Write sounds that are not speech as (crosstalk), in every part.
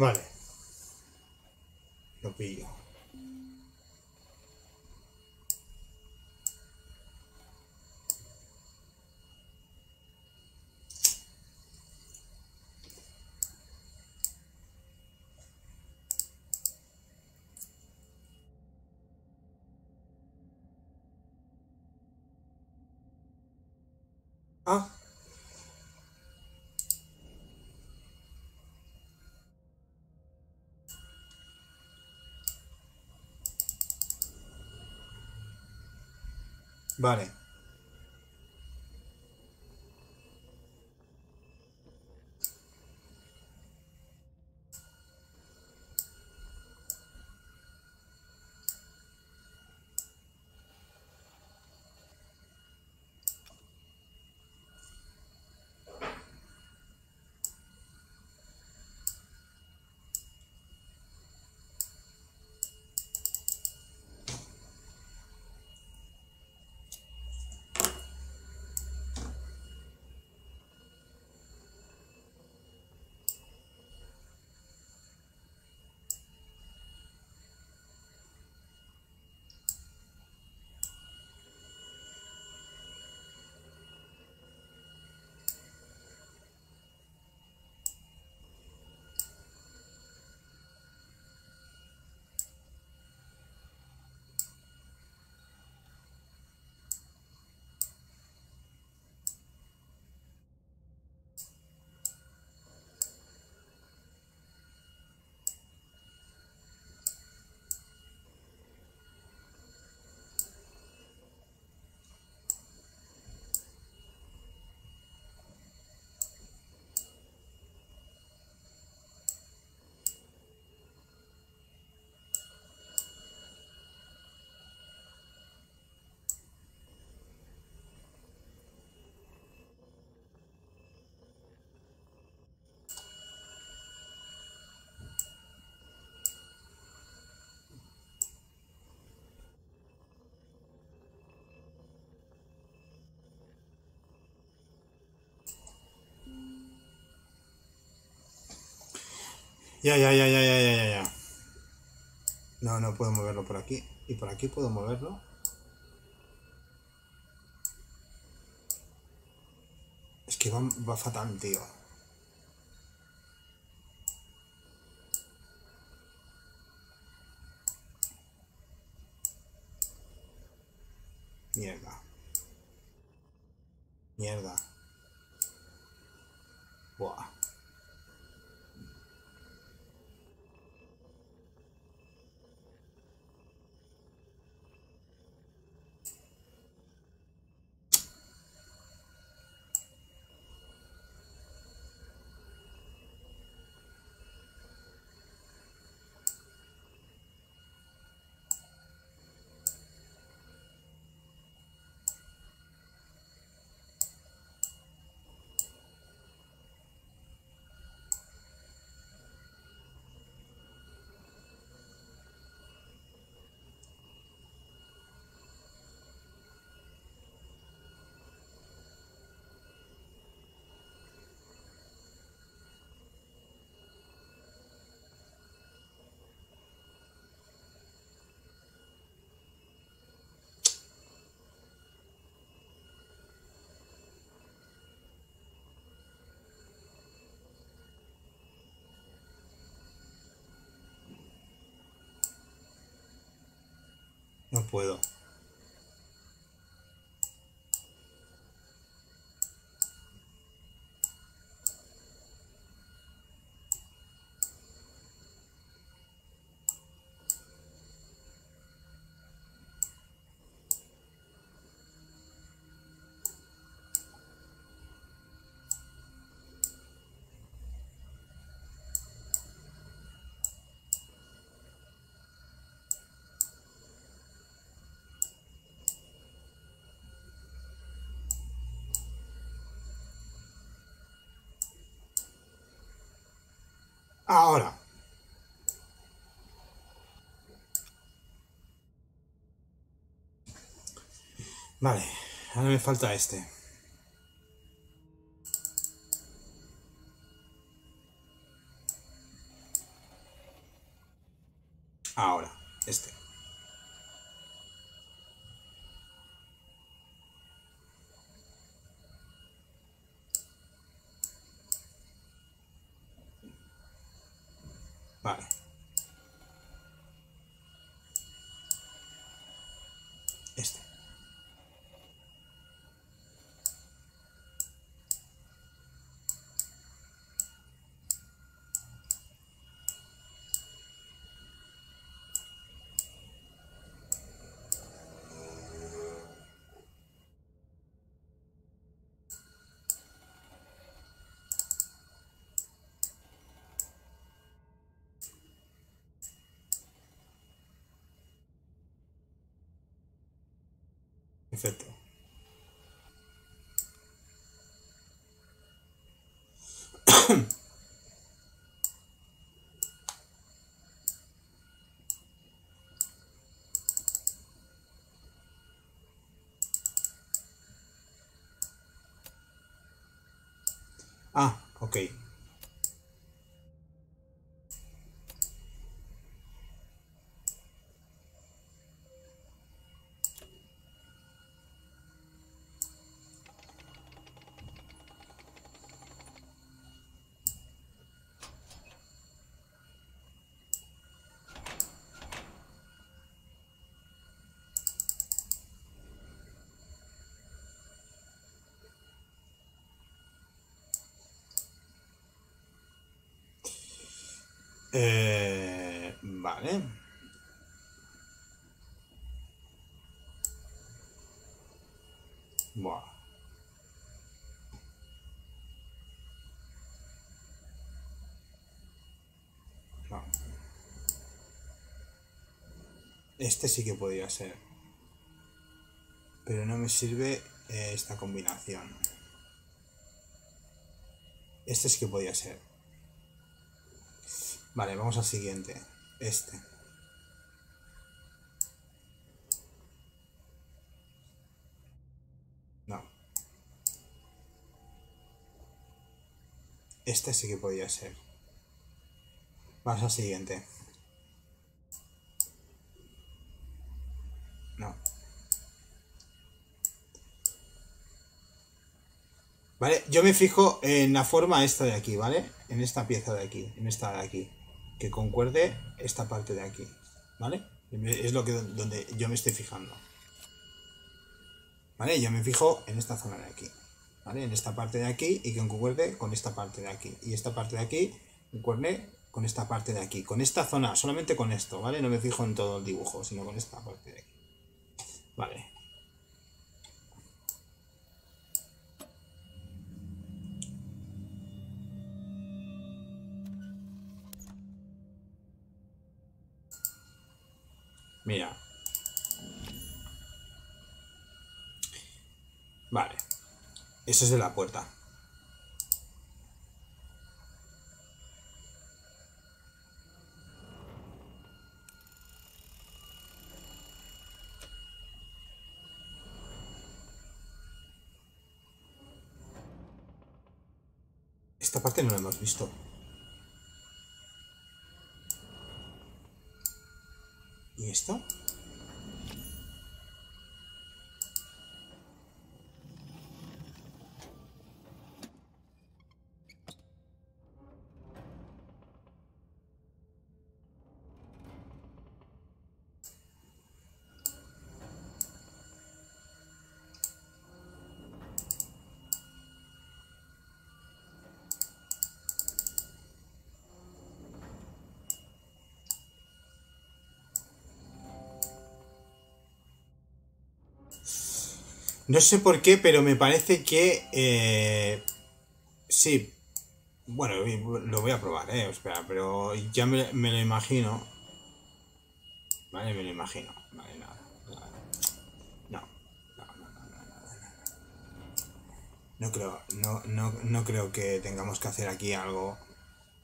Vale. Lo pillo. Ah. Vale. Ya, ya, ya, ya, ya, ya, ya. No, no puedo moverlo por aquí. ¿Y por aquí puedo moverlo? Es que va, va fatal, tío. Mierda. Mierda. Buah. No puedo. Ahora. Vale, ahora me falta este. Ahora, este. (coughs) Ah, ok. Eh, vale. Buah. Este sí que podría ser. Pero no me sirve eh, esta combinación. Este sí que podría ser. Vale, vamos al siguiente. Este. No. Este sí que podría ser. Vamos al siguiente. No. Vale, yo me fijo en la forma esta de aquí, ¿vale? En esta pieza de aquí, en esta de aquí. Que concuerde esta parte de aquí, ¿vale? Es lo que donde yo me estoy fijando. ¿Vale? Yo me fijo en esta zona de aquí, ¿vale? En esta parte de aquí y que concuerde con esta parte de aquí. Y esta parte de aquí concuerde con esta parte de aquí. Con esta zona, solamente con esto, ¿vale? No me fijo en todo el dibujo, sino con esta parte de aquí. Vale. Mira. Vale. Ese es de la puerta. Esta parte no la hemos visto. ¿Y esto? No sé por qué, pero me parece que... eh, sí. Bueno, lo voy a probar, eh. Espera, pero ya me, lo imagino. Vale, me lo imagino. Vale, nada. no, no, no, no, no. No creo, no, no, no creo que tengamos que hacer aquí algo.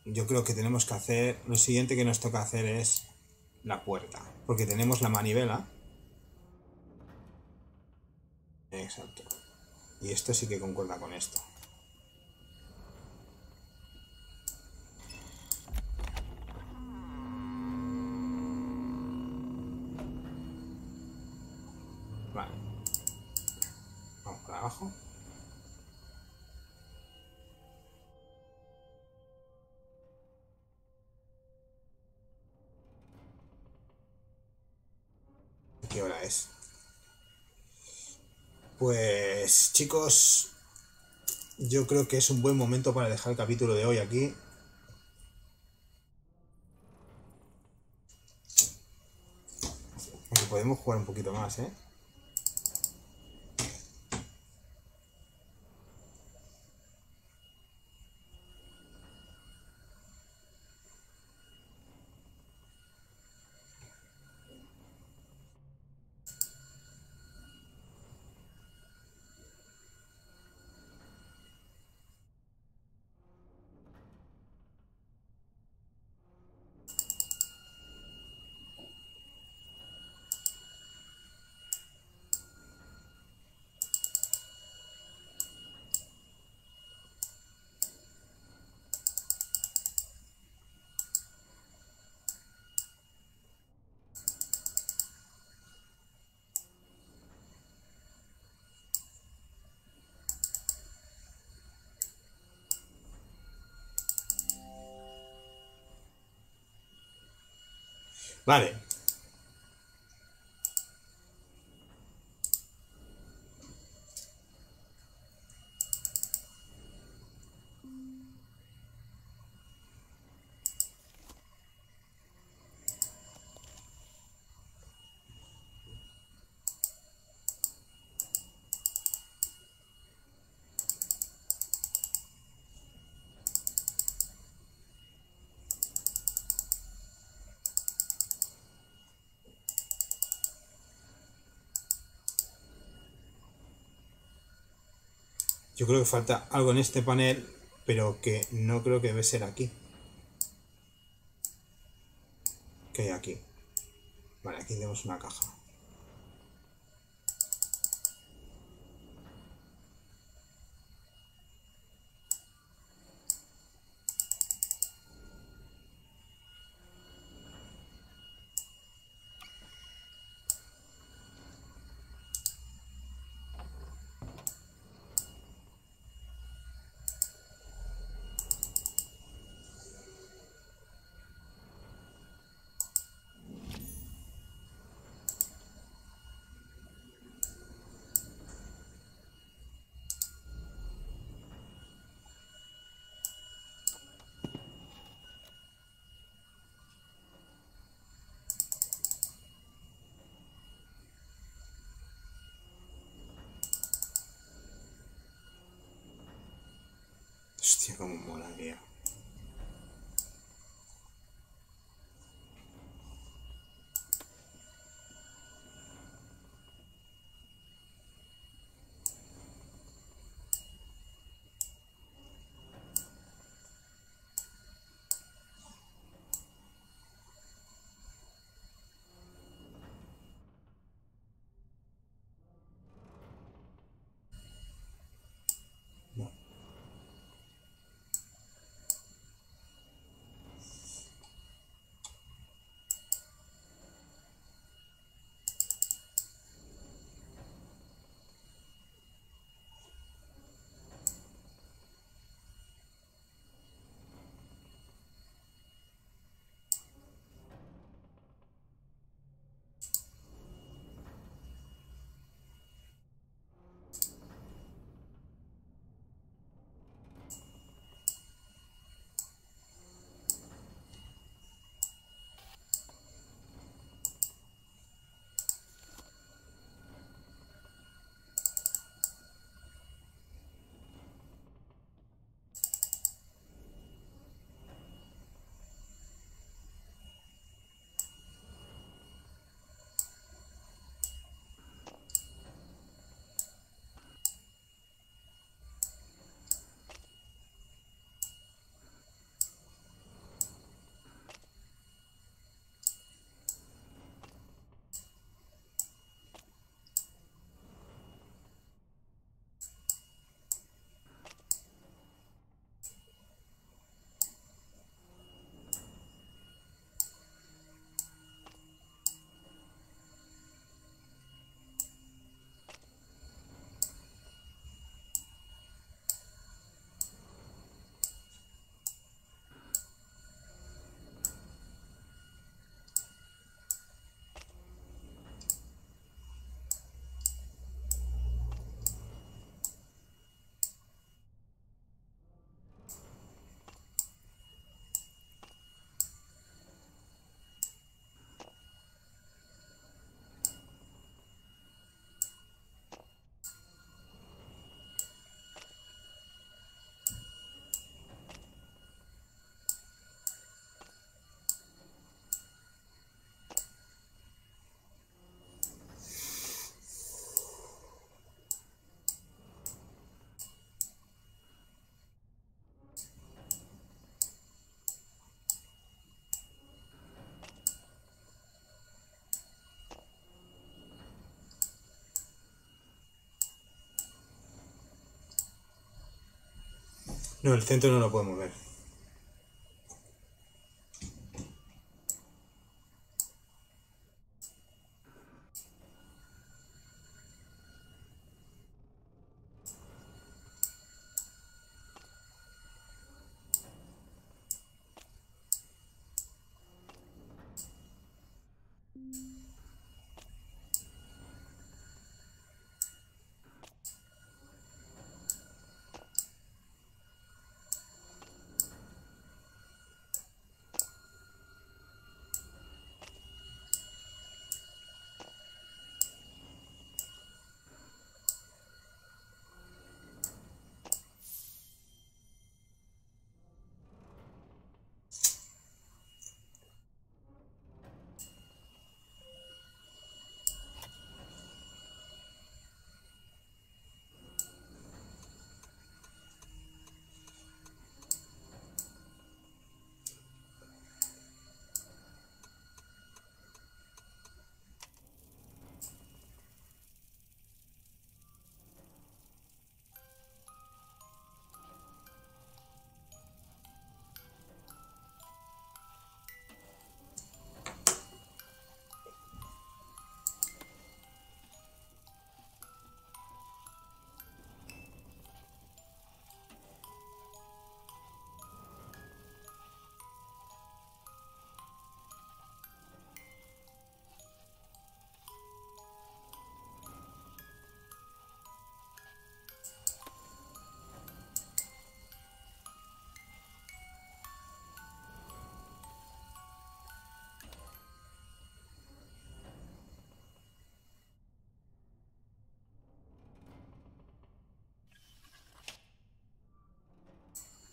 Yo creo que tenemos que hacer. Lo siguiente que nos toca hacer es la puerta. Porque tenemos la manivela. Exacto. Y esto sí que concuerda con esto. Vale. Vamos para abajo. ¿Qué hora es? Pues chicos, yo creo que es un buen momento para dejar el capítulo de hoy aquí. Aunque podemos jugar un poquito más, ¿eh? Vale. Yo creo que falta algo en este panel, pero que no creo que debe ser aquí. ¿Qué hay aquí? Vale, aquí tenemos una caja. Hostia, cómo mola, tío. No. No, el centro no lo podemos ver.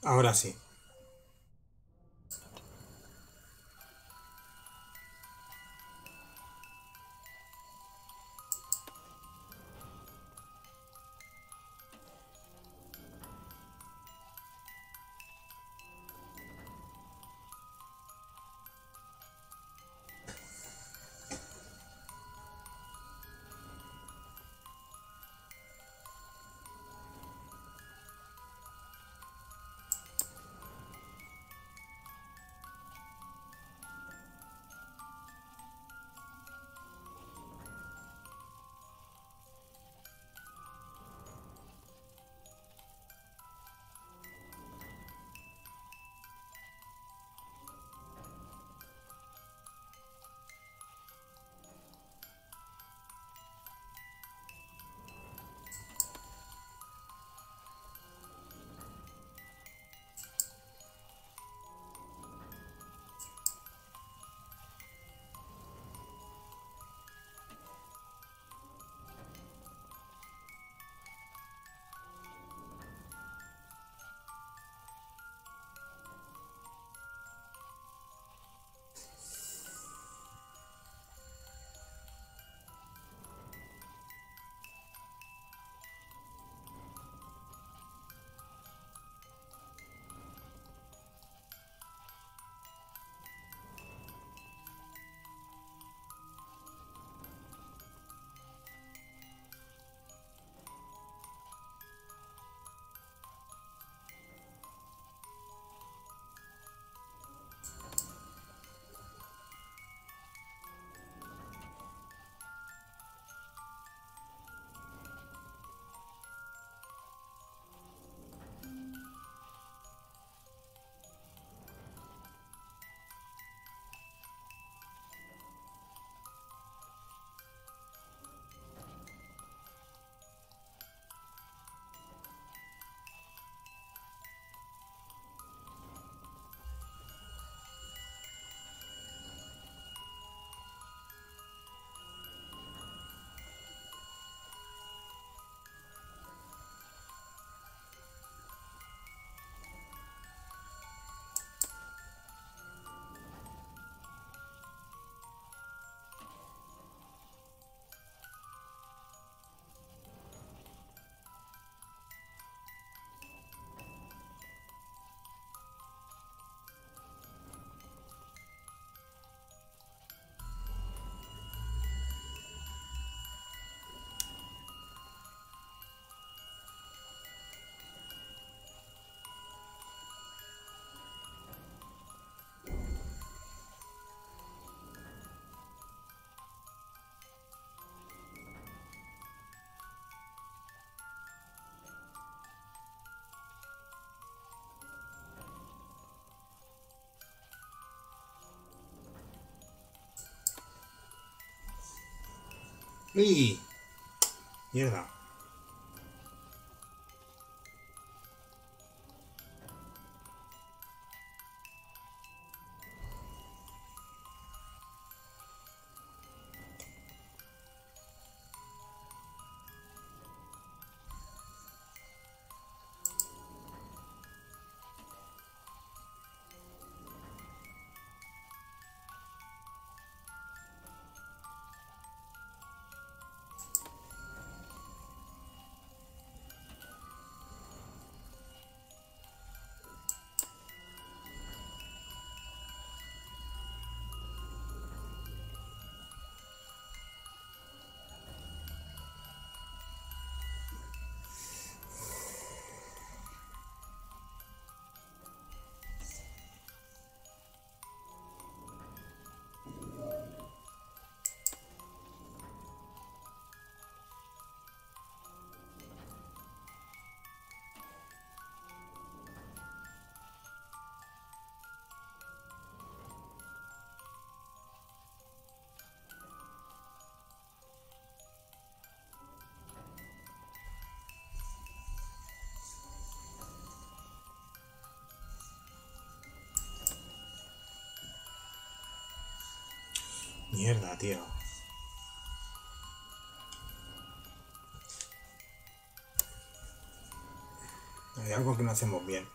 Ahora sí. ¡Y! Mierda. Mierda, tío. Hay algo que no hacemos bien.